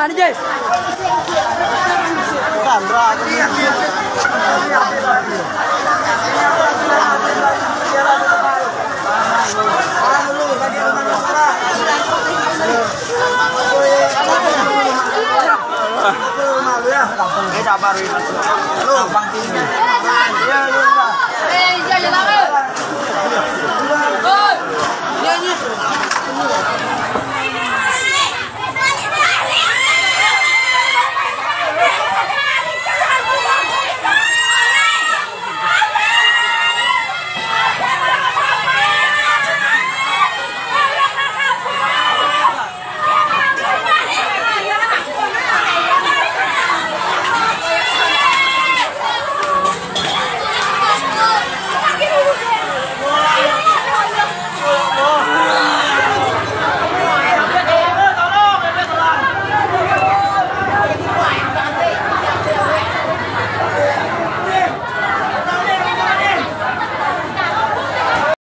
mana Jay? Ini sabar, Gampang tinggi.